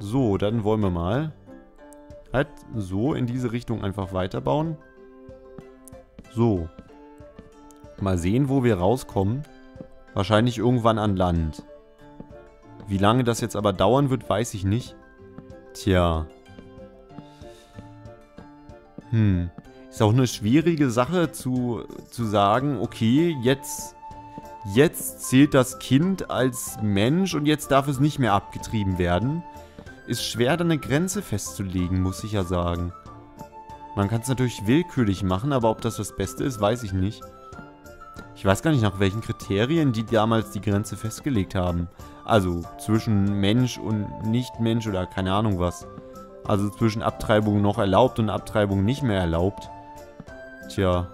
So, dann wollen wir mal halt so in diese Richtung einfach weiterbauen. So. Mal sehen, wo wir rauskommen. Wahrscheinlich irgendwann an Land. Wie lange das jetzt aber dauern wird, weiß ich nicht. Tja. Hm. Ist auch eine schwierige Sache zu, zu sagen, okay, jetzt, jetzt zählt das Kind als Mensch und jetzt darf es nicht mehr abgetrieben werden. Ist schwer, da eine Grenze festzulegen, muss ich ja sagen. Man kann es natürlich willkürlich machen, aber ob das das Beste ist, weiß ich nicht. Ich weiß gar nicht, nach welchen Kriterien die damals die Grenze festgelegt haben. Also zwischen Mensch und Nicht-Mensch oder keine Ahnung was. Also zwischen Abtreibung noch erlaubt und Abtreibung nicht mehr erlaubt. Tja.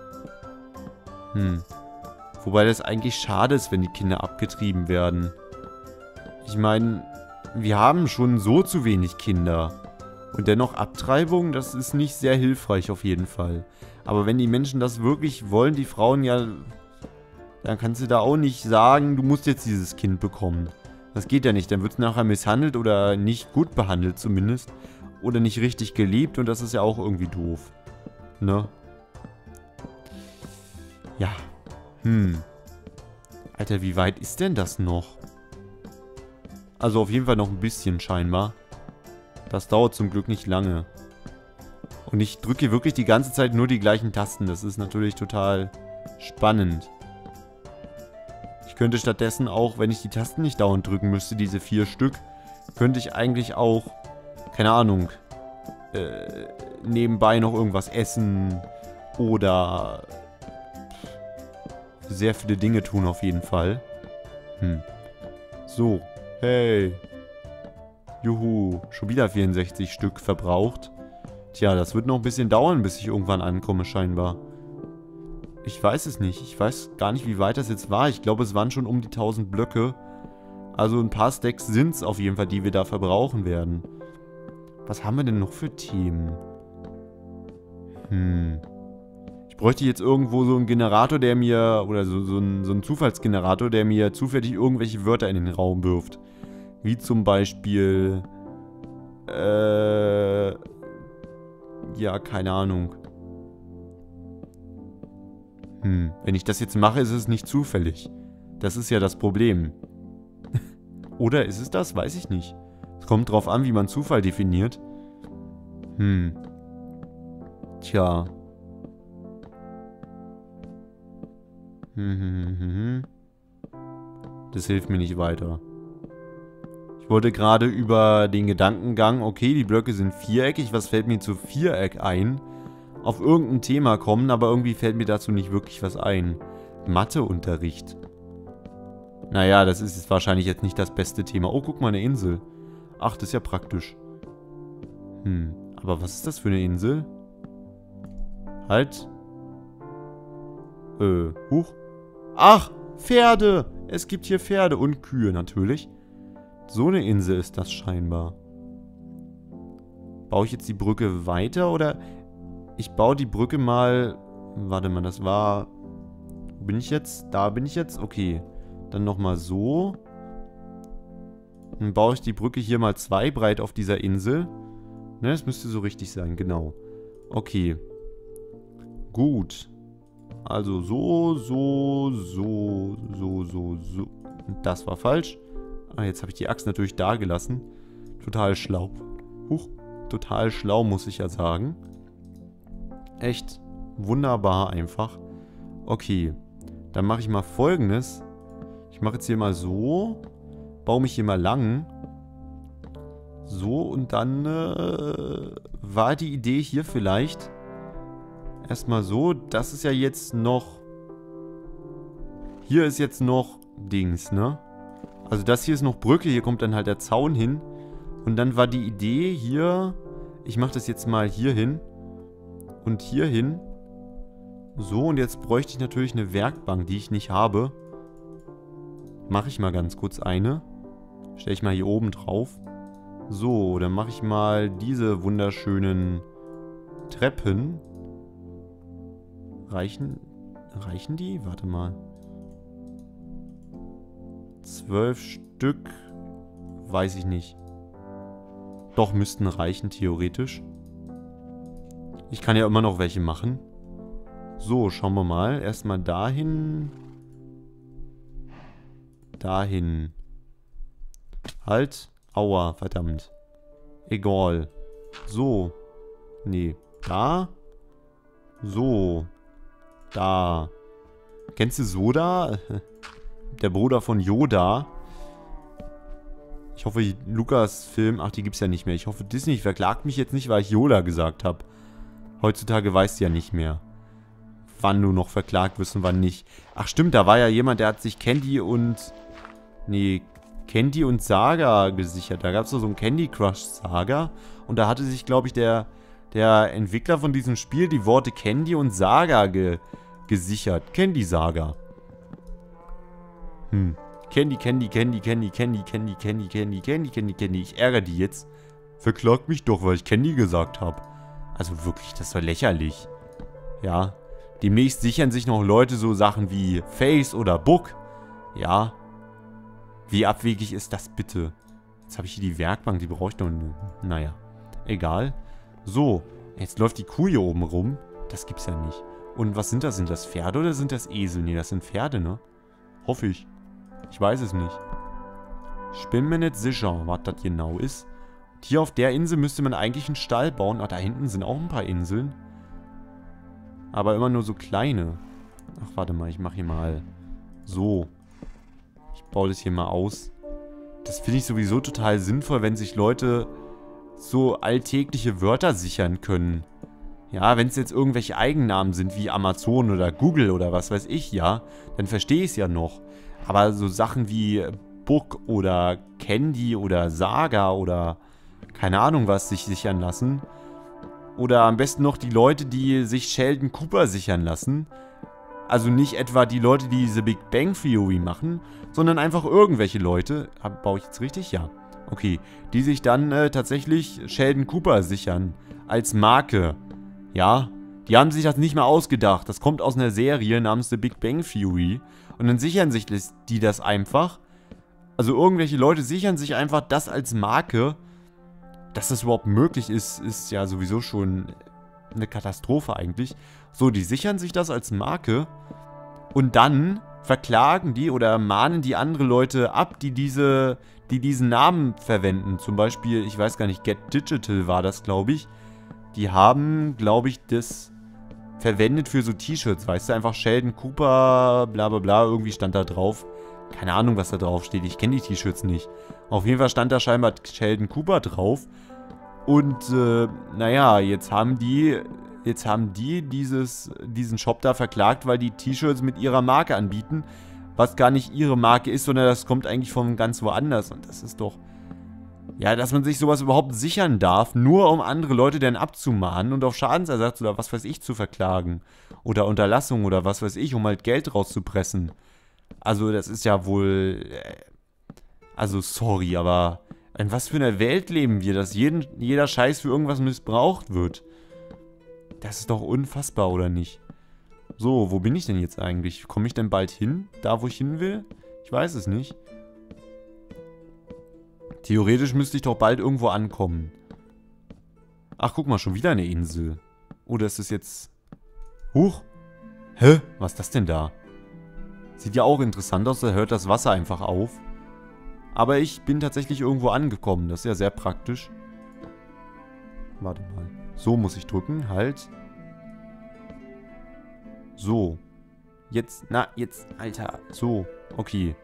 Hm. Wobei das eigentlich schade ist, wenn die Kinder abgetrieben werden. Ich meine, wir haben schon so zu wenig Kinder. Und dennoch Abtreibung, das ist nicht sehr hilfreich auf jeden Fall. Aber wenn die Menschen das wirklich wollen, die Frauen ja, dann kannst du da auch nicht sagen, du musst jetzt dieses Kind bekommen. Das geht ja nicht. Dann wird es nachher misshandelt oder nicht gut behandelt zumindest. Oder nicht richtig geliebt und das ist ja auch irgendwie doof. Ne? Ja. Hm. Alter, wie weit ist denn das noch? Also auf jeden Fall noch ein bisschen scheinbar. Das dauert zum Glück nicht lange. Und ich drücke wirklich die ganze Zeit nur die gleichen Tasten. Das ist natürlich total spannend. Ich könnte stattdessen auch, wenn ich die Tasten nicht dauernd drücken müsste, diese vier Stück, könnte ich eigentlich auch, keine Ahnung, äh, nebenbei noch irgendwas essen oder sehr viele Dinge tun auf jeden Fall. Hm. So. Hey. Juhu. Schon wieder 64 Stück verbraucht. Tja, das wird noch ein bisschen dauern, bis ich irgendwann ankomme scheinbar. Ich weiß es nicht. Ich weiß gar nicht, wie weit das jetzt war. Ich glaube, es waren schon um die 1000 Blöcke. Also ein paar Stacks sind es auf jeden Fall, die wir da verbrauchen werden. Was haben wir denn noch für Themen? Hm. Ich bräuchte jetzt irgendwo so einen Generator, der mir, oder so, so, ein, so einen Zufallsgenerator, der mir zufällig irgendwelche Wörter in den Raum wirft. Wie zum Beispiel, äh, ja, keine Ahnung. Hm, wenn ich das jetzt mache, ist es nicht zufällig. Das ist ja das Problem. Oder ist es das? Weiß ich nicht. Es kommt drauf an, wie man Zufall definiert. Hm. Tja. Hm, hm, hm, das hilft mir nicht weiter. Ich wollte gerade über den Gedankengang, okay, die Blöcke sind viereckig, was fällt mir zu Viereck ein? Auf irgendein Thema kommen, aber irgendwie fällt mir dazu nicht wirklich was ein. Matheunterricht. Naja, das ist wahrscheinlich jetzt nicht das beste Thema. Oh, guck mal, eine Insel. Ach, das ist ja praktisch. Hm, aber was ist das für eine Insel? Halt. Äh, huch. Ach, Pferde. Es gibt hier Pferde und Kühe natürlich. So eine Insel ist das scheinbar. Baue ich jetzt die Brücke weiter oder... Ich baue die Brücke mal... Warte mal, das war... Wo bin ich jetzt? Da bin ich jetzt? Okay. Dann nochmal so. Dann baue ich die Brücke hier mal zwei breit auf dieser Insel. Ne, das müsste so richtig sein, genau. Okay. Gut. Also so, so, so, so, so, so. Das war falsch. Ah, jetzt habe ich die Axt natürlich da gelassen. Total schlau. Huch, total schlau, muss ich ja sagen. Echt wunderbar einfach. Okay, dann mache ich mal folgendes. Ich mache jetzt hier mal so. Baue mich hier mal lang. So, und dann äh, war die Idee hier vielleicht erstmal so. Das ist ja jetzt noch... Hier ist jetzt noch Dings, ne? Also das hier ist noch Brücke, hier kommt dann halt der Zaun hin. Und dann war die Idee hier, ich mache das jetzt mal hier hin und hier hin. So, und jetzt bräuchte ich natürlich eine Werkbank, die ich nicht habe. Mache ich mal ganz kurz eine. Stelle ich mal hier oben drauf. So, dann mache ich mal diese wunderschönen Treppen. Reichen, reichen die? Warte mal. Zwölf Stück. Weiß ich nicht. Doch, müssten reichen, theoretisch. Ich kann ja immer noch welche machen. So, schauen wir mal. Erstmal dahin. Dahin. Halt. Aua, verdammt. Egal. So. Nee. Da. So. Da. Kennst du Soda? Der Bruder von Yoda. Ich hoffe, Lukas Film, ach, die gibt's ja nicht mehr. Ich hoffe, Disney verklagt mich jetzt nicht, weil ich Yoda gesagt habe. Heutzutage weißt du ja nicht mehr, wann du noch verklagt wirst und wann nicht. Ach stimmt, da war ja jemand, der hat sich Candy und... Nee, Candy und Saga gesichert. Da gab es so ein Candy Crush Saga. Und da hatte sich, glaube ich, der, der Entwickler von diesem Spiel die Worte Candy und Saga ge, gesichert. Candy Saga. Hm. Candy, Candy, Candy, Candy, Candy, Candy, Candy, Candy, Candy, Candy, Candy. Ich ärgere die jetzt. Verklagt mich doch, weil ich Candy gesagt habe. Also wirklich, das war lächerlich. Ja. Demnächst sichern sich noch Leute so Sachen wie Face oder Book. Ja. Wie abwegig ist das bitte? Jetzt habe ich hier die Werkbank, die brauche ich noch. Naja. Egal. So. Jetzt läuft die Kuh hier oben rum. Das gibt's ja nicht. Und was sind das? Sind das Pferde oder sind das Esel? Nee, das sind Pferde, ne? Hoffe ich. Ich weiß es nicht. Ich bin mir nicht sicher, was das genau ist. Hier auf der Insel müsste man eigentlich einen Stall bauen. Ach, da hinten sind auch ein paar Inseln. Aber immer nur so kleine. Ach, warte mal, ich mache hier mal so. Ich baue das hier mal aus. Das finde ich sowieso total sinnvoll, wenn sich Leute so alltägliche Wörter sichern können. Ja, wenn es jetzt irgendwelche Eigennamen sind wie Amazon oder Google oder was weiß ich, ja, dann verstehe ich es ja noch. Aber so Sachen wie Book oder Candy oder Saga oder keine Ahnung was sich sichern lassen. Oder am besten noch die Leute, die sich Sheldon Cooper sichern lassen. Also nicht etwa die Leute, die diese Big Bang Theory machen, sondern einfach irgendwelche Leute. Baue ich jetzt richtig? Ja. Okay. Die sich dann äh, tatsächlich Sheldon Cooper sichern. Als Marke. Ja. Die haben sich das nicht mehr ausgedacht. Das kommt aus einer Serie namens The Big Bang Theory. Und dann sichern sich die das einfach. Also irgendwelche Leute sichern sich einfach das als Marke. Dass das überhaupt möglich ist, ist ja sowieso schon eine Katastrophe eigentlich. So, die sichern sich das als Marke. Und dann verklagen die oder mahnen die andere Leute ab, die diese, die diesen Namen verwenden. Zum Beispiel, ich weiß gar nicht, Get Digital war das, glaube ich. Die haben, glaube ich, das verwendet für so T-Shirts, weißt du, einfach Sheldon Cooper, bla bla bla, irgendwie stand da drauf. Keine Ahnung, was da drauf steht, ich kenne die T-Shirts nicht. Auf jeden Fall stand da scheinbar Sheldon Cooper drauf. Und, äh, naja, jetzt haben die, jetzt haben die dieses, diesen Shop da verklagt, weil die T-Shirts mit ihrer Marke anbieten, was gar nicht ihre Marke ist, sondern das kommt eigentlich von ganz woanders. Und das ist doch, ja, dass man sich sowas überhaupt sichern darf, nur um andere Leute dann abzumahnen und auf Schadensersatz oder was weiß ich zu verklagen. Oder Unterlassung oder was weiß ich, um halt Geld rauszupressen. Also, das ist ja wohl. Äh, also, sorry, aber in was für einer Welt leben wir, dass jeden, jeder Scheiß für irgendwas missbraucht wird? Das ist doch unfassbar, oder nicht? So, wo bin ich denn jetzt eigentlich? Komme ich denn bald hin? Da, wo ich hin will? Ich weiß es nicht. Theoretisch müsste ich doch bald irgendwo ankommen. Ach, guck mal, schon wieder eine Insel. Oder ist das jetzt... Huch! Hä? Was ist das denn da? Sieht ja auch interessant aus, da hört das Wasser einfach auf. Aber ich bin tatsächlich irgendwo angekommen. Das ist ja sehr praktisch. Warte mal. So muss ich drücken. Halt. So. Jetzt, na, jetzt, Alter. So, okay.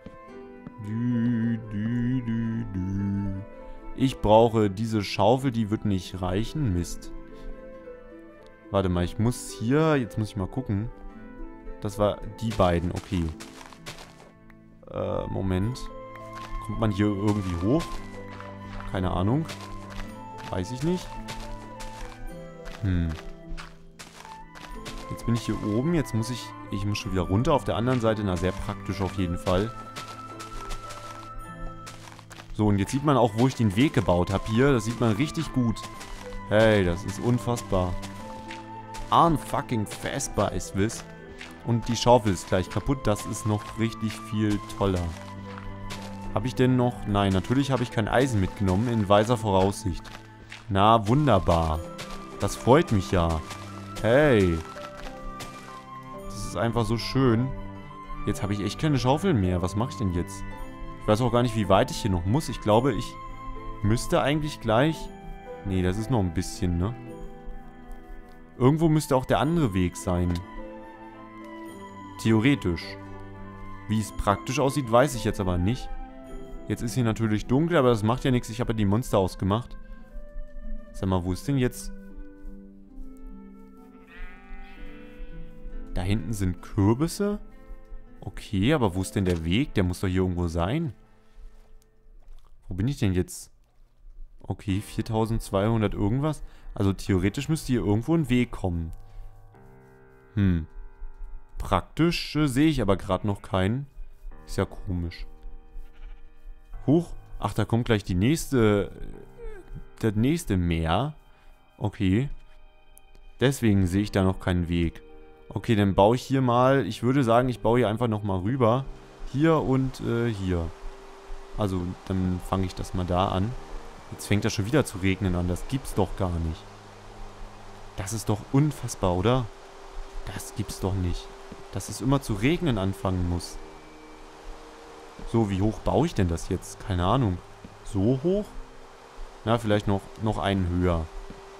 Ich brauche diese Schaufel, die wird nicht reichen. Mist. Warte mal, ich muss hier... Jetzt muss ich mal gucken. Das war die beiden, okay. Äh, Moment. Kommt man hier irgendwie hoch? Keine Ahnung. Weiß ich nicht. Hm. Jetzt bin ich hier oben. Jetzt muss ich... Ich muss schon wieder runter. Auf der anderen Seite, na, sehr praktisch auf jeden Fall. So, und jetzt sieht man auch, wo ich den Weg gebaut habe hier. Das sieht man richtig gut. Hey, das ist unfassbar. Unfucking fassbar ist this. Und die Schaufel ist gleich kaputt. Das ist noch richtig viel toller. Habe ich denn noch... Nein, natürlich habe ich kein Eisen mitgenommen, in weiser Voraussicht. Na, wunderbar. Das freut mich ja. Hey. Das ist einfach so schön. Jetzt habe ich echt keine Schaufel mehr. Was mache ich denn jetzt? Ich weiß auch gar nicht, wie weit ich hier noch muss. Ich glaube, ich müsste eigentlich gleich... Nee, das ist noch ein bisschen, ne? Irgendwo müsste auch der andere Weg sein. Theoretisch. Wie es praktisch aussieht, weiß ich jetzt aber nicht. Jetzt ist hier natürlich dunkel, aber das macht ja nichts. Ich habe ja die Monster ausgemacht. Sag mal, wo ist denn jetzt... Da hinten sind Kürbisse? Okay, aber wo ist denn der Weg? Der muss doch hier irgendwo sein. Wo bin ich denn jetzt? Okay, 4200 irgendwas. Also theoretisch müsste hier irgendwo ein Weg kommen. Hm. Praktisch äh, sehe ich aber gerade noch keinen. Ist ja komisch. Huch. Ach, da kommt gleich die nächste... Das nächste Meer. Okay. Deswegen sehe ich da noch keinen Weg. Okay, dann baue ich hier mal... Ich würde sagen, ich baue hier einfach nochmal rüber. Hier und äh, hier. Also, dann fange ich das mal da an. Jetzt fängt das schon wieder zu regnen an. Das gibt's doch gar nicht. Das ist doch unfassbar, oder? Das gibt's doch nicht. Dass es immer zu regnen anfangen muss. So, wie hoch baue ich denn das jetzt? Keine Ahnung. So hoch? Na, vielleicht noch, noch einen höher.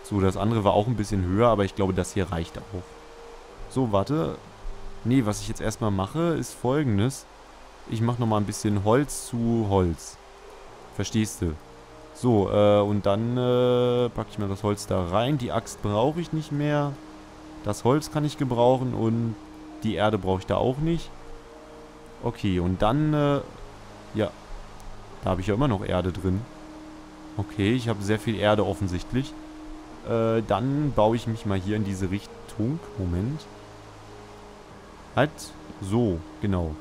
So, das andere war auch ein bisschen höher, aber ich glaube, das hier reicht auch. So, warte. Nee, was ich jetzt erstmal mache, ist folgendes. Ich mache nochmal ein bisschen Holz zu Holz. Verstehst du? So, äh, und dann äh, packe ich mal das Holz da rein. Die Axt brauche ich nicht mehr. Das Holz kann ich gebrauchen und die Erde brauche ich da auch nicht. Okay, und dann, äh, ja, da habe ich ja immer noch Erde drin. Okay, ich habe sehr viel Erde offensichtlich. Äh, dann baue ich mich mal hier in diese Richtung. Moment. Halt, so, genau.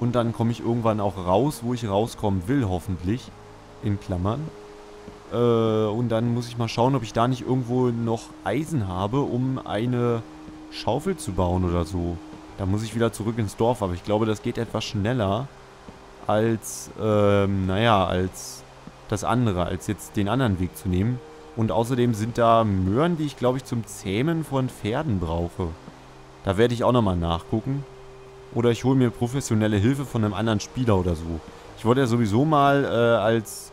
Und dann komme ich irgendwann auch raus, wo ich rauskommen will, hoffentlich. In Klammern. Äh, und dann muss ich mal schauen, ob ich da nicht irgendwo noch Eisen habe, um eine Schaufel zu bauen oder so. Da muss ich wieder zurück ins Dorf, aber ich glaube, das geht etwas schneller als, ähm, naja, als das andere, als jetzt den anderen Weg zu nehmen. Und außerdem sind da Möhren, die ich, glaube ich, zum Zähmen von Pferden brauche. Da werde ich auch nochmal nachgucken. Oder ich hole mir professionelle Hilfe von einem anderen Spieler oder so. Ich wollte ja sowieso mal äh, als...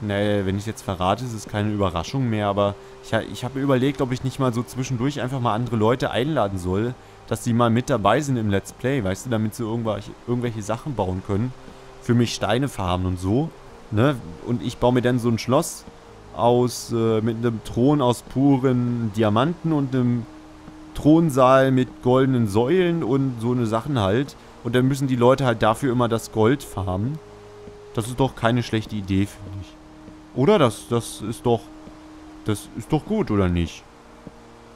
Nee, wenn ich es jetzt verrate, ist es keine Überraschung mehr, aber ich, ich habe mir überlegt, ob ich nicht mal so zwischendurch einfach mal andere Leute einladen soll, dass sie mal mit dabei sind im Let's Play, weißt du, damit sie irgendwelche, irgendwelche Sachen bauen können. Für mich Steine farmen und so. Ne? Und ich baue mir dann so ein Schloss aus, äh, mit einem Thron aus puren Diamanten und einem Thronsaal mit goldenen Säulen und so eine Sachen halt. Und dann müssen die Leute halt dafür immer das Gold farmen. Das ist doch keine schlechte Idee, finde ich. Oder? Das, das ist doch... Das ist doch gut, oder nicht?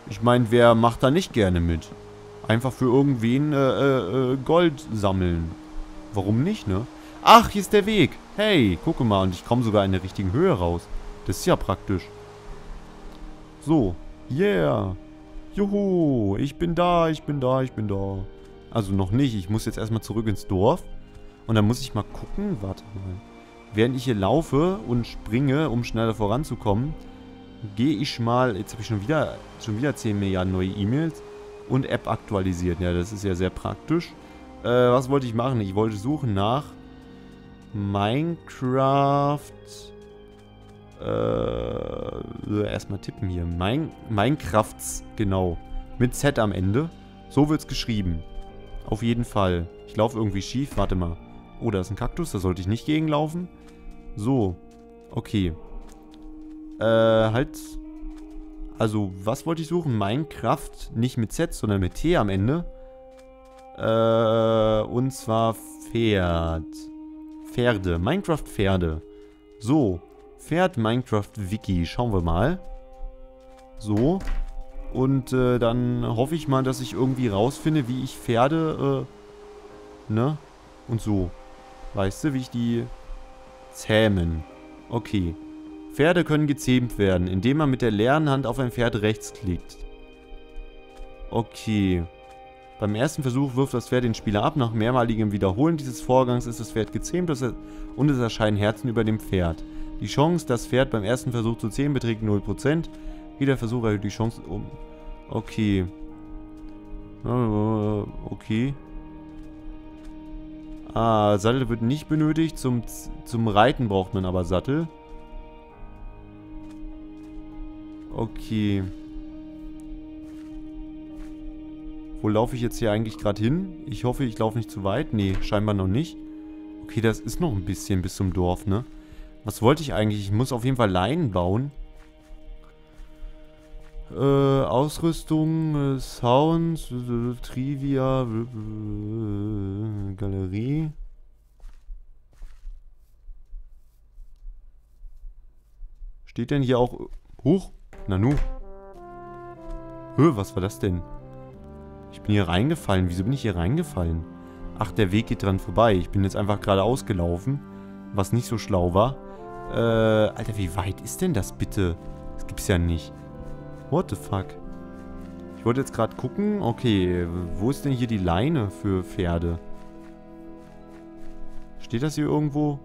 Ich meine, wer macht da nicht gerne mit? Einfach für irgendwen äh, äh, äh, Gold sammeln. Warum nicht, ne? Ach, hier ist der Weg. Hey, gucke mal. Und ich komme sogar in der richtigen Höhe raus. Das ist ja praktisch. So. Yeah. Juhu. Ich bin da, ich bin da, ich bin da. Also noch nicht. Ich muss jetzt erstmal zurück ins Dorf. Und dann muss ich mal gucken. Warte mal. Während ich hier laufe und springe, um schneller voranzukommen, gehe ich mal... Jetzt habe ich schon wieder, schon wieder 10 Milliarden neue E-Mails und App aktualisiert. Ja, das ist ja sehr praktisch. Äh, was wollte ich machen? Ich wollte suchen nach Minecraft. Äh, erstmal tippen hier. Min Minecrafts, genau. Mit Z am Ende. So wird's geschrieben. Auf jeden Fall. Ich laufe irgendwie schief. Warte mal. Oh, da ist ein Kaktus. Da sollte ich nicht gegenlaufen. So. Okay. Äh, halt also, was wollte ich suchen? Minecraft, nicht mit Z, sondern mit T am Ende. Äh, und zwar Pferd. Pferde. Minecraft Pferde. So. Pferd Minecraft Wiki. Schauen wir mal. So. Und äh, dann hoffe ich mal, dass ich irgendwie rausfinde, wie ich Pferde, äh, ne? Und so. Weißt du, wie ich die zähmen. Okay. Pferde können gezähmt werden, indem man mit der leeren Hand auf ein Pferd rechts klickt. Okay. Beim ersten Versuch wirft das Pferd den Spieler ab. Nach mehrmaligem Wiederholen dieses Vorgangs ist das Pferd gezähmt und es erscheinen Herzen über dem Pferd. Die Chance, das Pferd beim ersten Versuch zu zähmen, beträgt 0%. Jeder Versuch erhöht die Chance um... Okay. Okay. Ah, Sattel wird nicht benötigt. Zum, zum Reiten braucht man aber Sattel. Okay. Wo laufe ich jetzt hier eigentlich gerade hin? Ich hoffe, ich laufe nicht zu weit. Nee, scheinbar noch nicht. Okay, das ist noch ein bisschen bis zum Dorf, ne? Was wollte ich eigentlich? Ich muss auf jeden Fall Leinen bauen. Äh, Ausrüstung, äh, Sounds, äh, Trivia, Galerie. Steht denn hier auch... Huch, Nanu. Hö, was war das denn? Ich bin hier reingefallen. Wieso bin ich hier reingefallen? Ach, der Weg geht dran vorbei. Ich bin jetzt einfach gerade ausgelaufen. Was nicht so schlau war. Äh, Alter, wie weit ist denn das bitte? Das gibt's ja nicht. What the fuck? Ich wollte jetzt gerade gucken. Okay, wo ist denn hier die Leine für Pferde? Steht das hier irgendwo?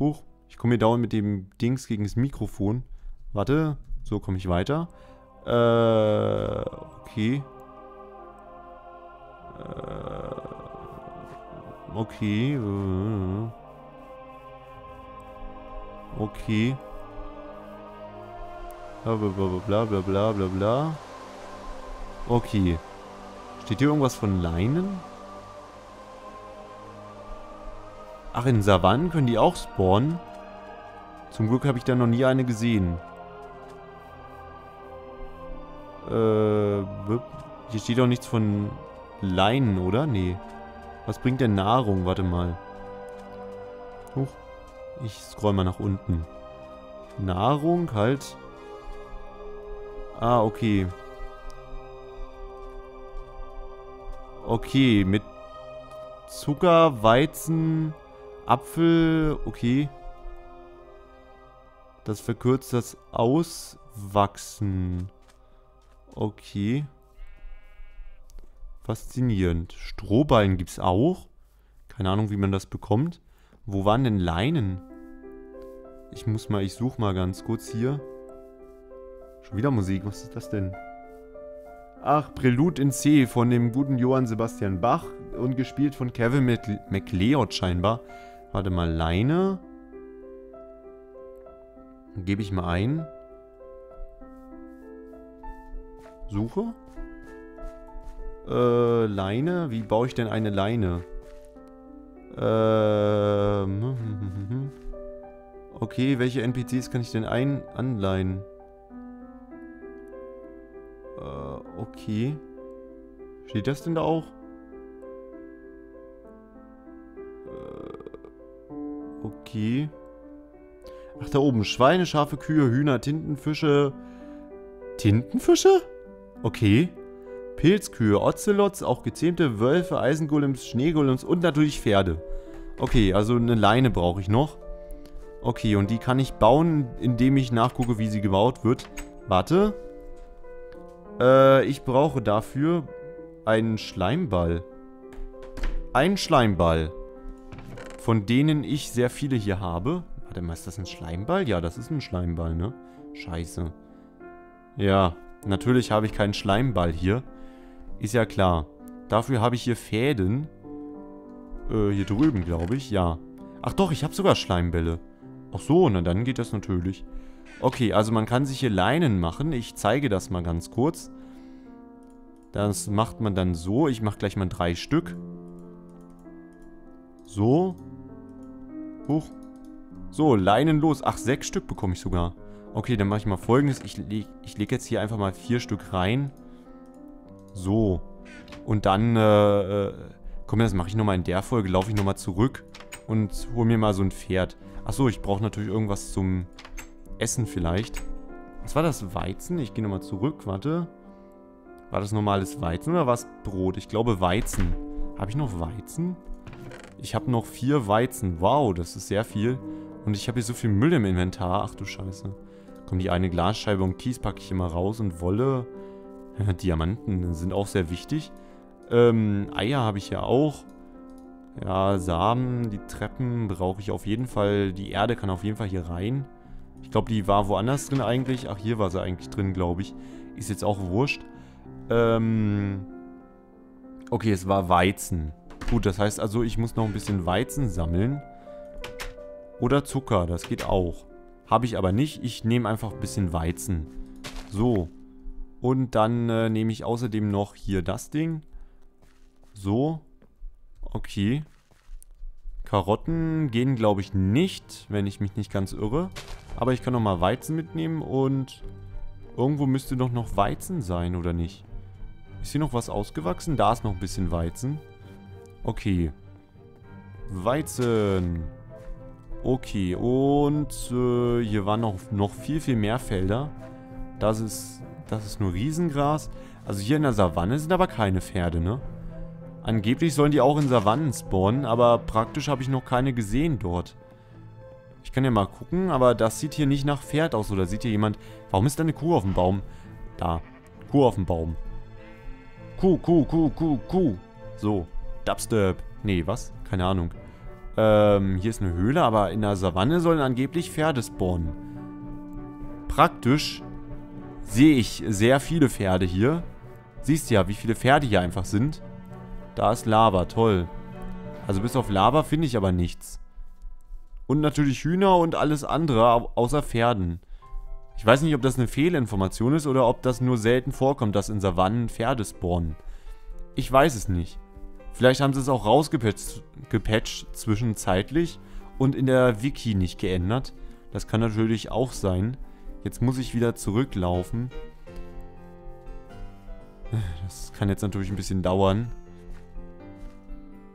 Huch. Ich komme hier dauernd mit dem Dings gegen das Mikrofon. Warte. So komme ich weiter. Äh, okay. Äh, okay. Äh, okay. Bla bla bla bla bla bla bla. Okay. Steht hier irgendwas von Leinen? Ach, in Savannen können die auch spawnen? Zum Glück habe ich da noch nie eine gesehen. Äh, hier steht doch nichts von Leinen, oder? Nee. Was bringt denn Nahrung? Warte mal. Huch. Ich scroll mal nach unten. Nahrung halt. Ah, okay. Okay, mit Zucker, Weizen, Apfel, okay. Das verkürzt das Auswachsen. Okay. Faszinierend. Strohballen gibt es auch. Keine Ahnung, wie man das bekommt. Wo waren denn Leinen? Ich muss mal, ich suche mal ganz kurz hier. Schon wieder Musik, was ist das denn? Ach, Prelude in C von dem guten Johann Sebastian Bach und gespielt von Kevin McLeod scheinbar. Warte mal, Leine. Gebe ich mal ein. Suche. Äh, Leine? Wie baue ich denn eine Leine? Ähm. Okay, welche NPCs kann ich denn ein anleihen? Äh, okay. Steht das denn da auch? Äh, okay. Ach, da oben. Schweine, Schafe, Kühe, Hühner, Tintenfische. Tintenfische? Okay. Pilzkühe, Ocelots, auch gezähmte Wölfe, Eisengolems, Schneegolems und natürlich Pferde. Okay, also eine Leine brauche ich noch. Okay, und die kann ich bauen, indem ich nachgucke, wie sie gebaut wird. Warte. Äh, ich brauche dafür einen Schleimball. Ein Schleimball. Von denen ich sehr viele hier habe. Warte mal, ist das ein Schleimball? Ja, das ist ein Schleimball, ne? Scheiße. Ja, Natürlich habe ich keinen Schleimball hier. Ist ja klar. Dafür habe ich hier Fäden. Äh, hier drüben, glaube ich. Ja. Ach doch, ich habe sogar Schleimbälle. Ach so, na dann geht das natürlich. Okay, also man kann sich hier Leinen machen. Ich zeige das mal ganz kurz. Das macht man dann so. Ich mache gleich mal drei Stück. So. Huch. So, Leinen los. Ach, sechs Stück bekomme ich sogar. Okay, dann mache ich mal folgendes. Ich lege ich leg jetzt hier einfach mal vier Stück rein. So. Und dann, äh, äh komm, das mache ich nochmal in der Folge. Laufe ich nochmal zurück und hole mir mal so ein Pferd. Achso, ich brauche natürlich irgendwas zum Essen vielleicht. Was war das? Weizen? Ich gehe nochmal zurück, warte. War das normales Weizen oder war es Brot? Ich glaube Weizen. Habe ich noch Weizen? Ich habe noch vier Weizen. Wow, das ist sehr viel. Und ich habe hier so viel Müll im Inventar. Ach du Scheiße. Komm, die eine Glasscheibe und Kies packe ich immer raus und Wolle Diamanten sind auch sehr wichtig. Ähm, Eier habe ich ja auch. Ja, Samen, die Treppen brauche ich auf jeden Fall. Die Erde kann auf jeden Fall hier rein. Ich glaube, die war woanders drin eigentlich. Ach, hier war sie eigentlich drin, glaube ich. Ist jetzt auch wurscht. Ähm... Okay, es war Weizen. Gut, das heißt also, ich muss noch ein bisschen Weizen sammeln. Oder Zucker, das geht auch. Habe ich aber nicht. Ich nehme einfach ein bisschen Weizen. So. Und dann äh, nehme ich außerdem noch hier das Ding. So. Okay. Karotten gehen, glaube ich, nicht, wenn ich mich nicht ganz irre. Aber ich kann nochmal Weizen mitnehmen und irgendwo müsste doch noch Weizen sein, oder nicht? Ist hier noch was ausgewachsen? Da ist noch ein bisschen Weizen. Okay. Weizen. Okay, und äh, hier waren noch, noch viel, viel mehr Felder. Das ist, das ist nur Riesengras. Also hier in der Savanne sind aber keine Pferde, ne? Angeblich sollen die auch in Savannen spawnen, aber praktisch habe ich noch keine gesehen dort. Ich kann ja mal gucken, aber das sieht hier nicht nach Pferd aus. Oder sieht hier jemand... Warum ist da eine Kuh auf dem Baum? Da. Kuh auf dem Baum. Kuh, Kuh, Kuh, Kuh, Kuh. So. Dubstep. Nee, was? Keine Ahnung. Ähm, hier ist eine Höhle, aber in der Savanne sollen angeblich Pferde spawnen. Praktisch sehe ich sehr viele Pferde hier. Siehst du ja, wie viele Pferde hier einfach sind. Da ist Lava, toll. Also bis auf Lava finde ich aber nichts. Und natürlich Hühner und alles andere, außer Pferden. Ich weiß nicht, ob das eine Fehlinformation ist oder ob das nur selten vorkommt, dass in Savannen Pferde spawnen. Ich weiß es nicht. Vielleicht haben sie es auch rausgepatcht gepatcht zwischenzeitlich und in der Wiki nicht geändert. Das kann natürlich auch sein. Jetzt muss ich wieder zurücklaufen. Das kann jetzt natürlich ein bisschen dauern.